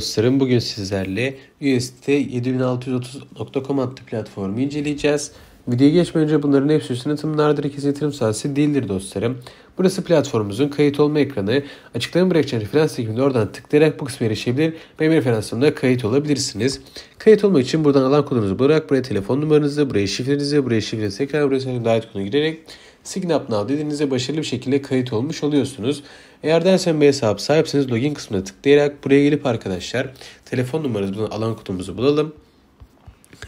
Dostlarım bugün sizlerle USDT 7630.com adlı platformu inceleyeceğiz. Videoya geçmeden önce bunların hepsi üstüne tımlardır ikisi yatırım saati değildir dostlarım. Burası platformumuzun kayıt olma ekranı. Açıklama bırakacağım referans linkinde oradan tıklayarak bu kısma erişebilir. Benim referansımda kayıt olabilirsiniz. Kayıt olmak için buradan alan kodunuzu bularak buraya telefon numaranızı, buraya şifrenizi, buraya şifrenizi tekrar buraya davet kodunu girerek Sign Up Now dediğinizde başarılı bir şekilde kayıt olmuş oluyorsunuz. Eğer dersen bir hesap sahipseniz login kısmına tıklayarak buraya gelip arkadaşlar telefon numaranızı alan kutumuzu bulalım.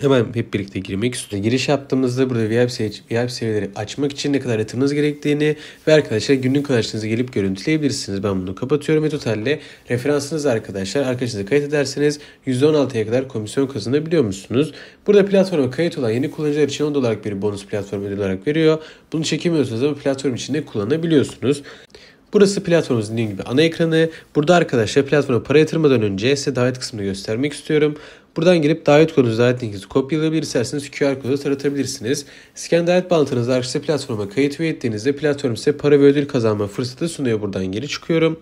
Hemen hep birlikte girmek istiyoruz. Giriş yaptığımızda burada VIP, VIP seviyeleri açmak için ne kadar yatırmanız gerektiğini ve arkadaşlar günlük kazancınızı gelip görüntüleyebilirsiniz. Ben bunu kapatıyorum ve totalde referansınız arkadaşlar arkadaşınızı kayıt ederseniz %16'ya kadar komisyon kazanabiliyor musunuz? Burada platforma kayıt olan yeni kullanıcılar için 10 dolarlık bir bonus platform ödül olarak veriyor. Bunu çekemiyorsunuz ama platform içinde kullanabiliyorsunuz. Burası platformumuzun dediğim gibi ana ekranı. Burada arkadaşlar platforma para yatırmadan önce size davet kısmını göstermek istiyorum. Buradan girip davet kodunuzu, davet linkinizi kopyalayabilir isterseniz QR kodu taratabilirsiniz. Scan davet bağlantınızı arkadaşlar platforma kayıt ve ettiğinizde platform size para ve ödül kazanma fırsatı sunuyor. Buradan geri çıkıyorum.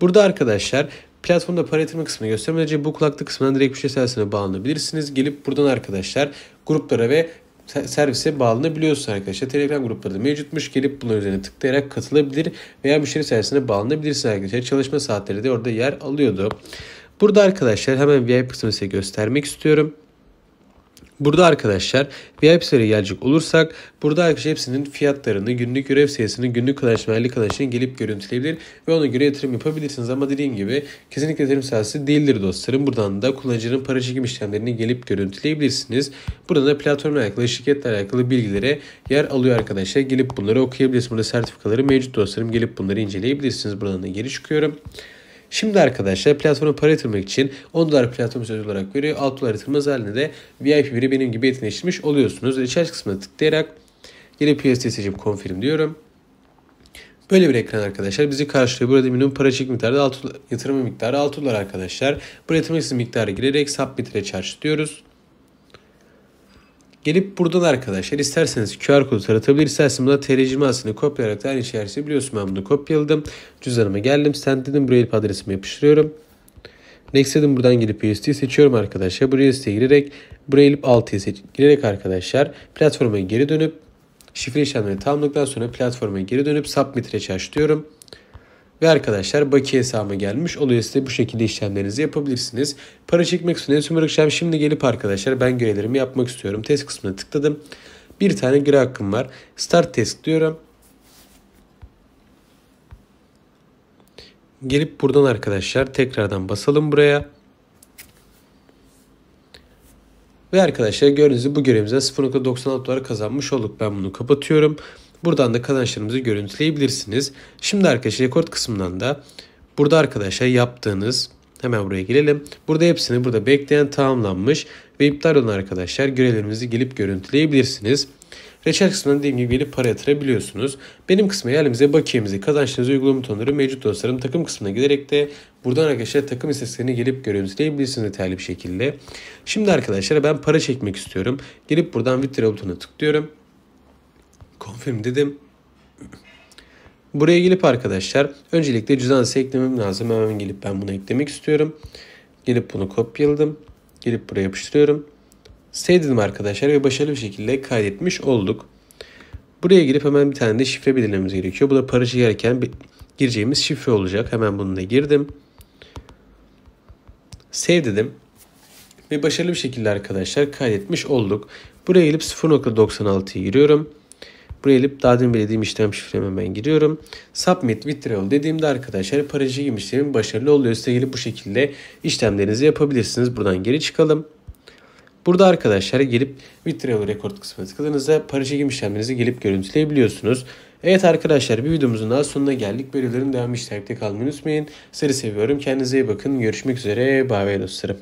Burada arkadaşlar platformda para yatırma kısmını göstermeden bu kulaklık kısmından direkt şey sitesine bağlanabilirsiniz. Gelip buradan arkadaşlar gruplara ve servise bağlanabiliyorsunuz arkadaşlar. Telegram grupları da mevcutmuş. Gelip bunun üzerine tıklayarak katılabilir veya müşteri servisine bağlanabilirsiniz arkadaşlar. Çalışma saatleri de orada yer alıyordu. Burada arkadaşlar hemen VIP kısmını size göstermek istiyorum. Burada arkadaşlar VIP sıraya gelecek olursak burada arkadaşlar hepsinin fiyatlarını, günlük görev sayısını, günlük kazanç ve kazançını gelip görüntüleyebilir ve ona göre yatırım yapabilirsiniz. Ama dediğim gibi kesinlikle yatırım saati değildir dostlarım. Buradan da kullanıcının para çekim işlemlerini gelip görüntüleyebilirsiniz. Buradan da platformla alakalı, şirketle alakalı bilgilere yer alıyor arkadaşlar. Gelip bunları okuyabilirsiniz. Burada sertifikaları mevcut dostlarım. Gelip bunları inceleyebilirsiniz. Buradan da geri çıkıyorum. Şimdi arkadaşlar platforma para yatırmak için 10 dolar platform sözü olarak veriyor. 6 dolar yatırmanız halinde de VIP biri benim gibi etkileştirmiş oluyorsunuz. Recharge kısmına tıklayarak gelip USD seçip confirm diyorum. Böyle bir ekran arkadaşlar bizi karşılıyor. Burada minimum para çek miktarı da 6, yatırma miktarı 6 dolar arkadaşlar. Buraya istediğiniz miktarı girerek submit recharge diyoruz. Gelip buradan arkadaşlar isterseniz QR kodu taratabilir. İsterseniz burada TR20 aslında kopyalayarak da aynı şeyi biliyorsun ben bunu kopyaladım. Cüzdanıma geldim. Send dedim buraya ilip adresimi yapıştırıyorum. Next dedim buradan gelip USD seçiyorum arkadaşlar. Buraya USD'ye girerek buraya gelip 6'ya seç girerek arkadaşlar platforma geri dönüp şifre işlemleri tamamladıktan sonra platforma geri dönüp submit recharge diyorum. Ve arkadaşlar bakiye hesabıma gelmiş oluyor. Size bu şekilde işlemlerinizi yapabilirsiniz. Para çekmek istiyorsanız tüm bırakacağım. Şimdi gelip arkadaşlar ben görevlerimi yapmak istiyorum. Test kısmına tıkladım. Bir tane görev hakkım var. Start test diyorum. Gelip buradan arkadaşlar tekrardan basalım buraya. Ve arkadaşlar gördüğünüz gibi bu görevimize 0.96 dolar kazanmış olduk. Ben bunu kapatıyorum. Buradan da kazançlarımızı görüntüleyebilirsiniz. Şimdi arkadaşlar rekord kısmından da burada arkadaşlar yaptığınız hemen buraya gelelim. Burada hepsini burada bekleyen tamamlanmış ve iptal olan arkadaşlar görevlerimizi gelip görüntüleyebilirsiniz. Reçel kısmına dediğim gibi gelip para yatırabiliyorsunuz. Benim kısmı yerimize bakiyemizi, kazançlarınızı uygulama butonları mevcut dostlarım. Takım kısmına giderek de buradan arkadaşlar takım istatistiklerini gelip görüntüleyebilirsiniz detaylı bir şekilde. Şimdi arkadaşlar ben para çekmek istiyorum. Gelip buradan withdraw butonuna tıklıyorum. Confirm dedim. Buraya gelip arkadaşlar öncelikle cüzdansı eklemem lazım. Hemen gelip ben bunu eklemek istiyorum. Gelip bunu kopyaladım. Gelip buraya yapıştırıyorum. Save dedim arkadaşlar ve başarılı bir şekilde kaydetmiş olduk. Buraya girip hemen bir tane de şifre belirlememiz gerekiyor. Bu da para çekerken gireceğimiz şifre olacak. Hemen bunu girdim. Save dedim. Ve başarılı bir şekilde arkadaşlar kaydetmiş olduk. Buraya gelip 0.96'yı giriyorum. Buraya gelip daha demin belirlediğim işlem şifremi hemen giriyorum. Submit withdrawal dediğimde arkadaşlar paracı gibi işlemin başarılı oluyor. Size gelip bu şekilde işlemlerinizi yapabilirsiniz. Buradan geri çıkalım. Burada arkadaşlar gelip withdrawal record kısmına tıkladığınızda para çekim işlemlerinizi gelip görüntüleyebiliyorsunuz. Evet arkadaşlar bir videomuzun daha sonuna geldik. Böylelerin devam işlerinde kalmayı unutmayın. Sizi seviyorum. Kendinize iyi bakın. Görüşmek üzere. Bay bay dostlarım.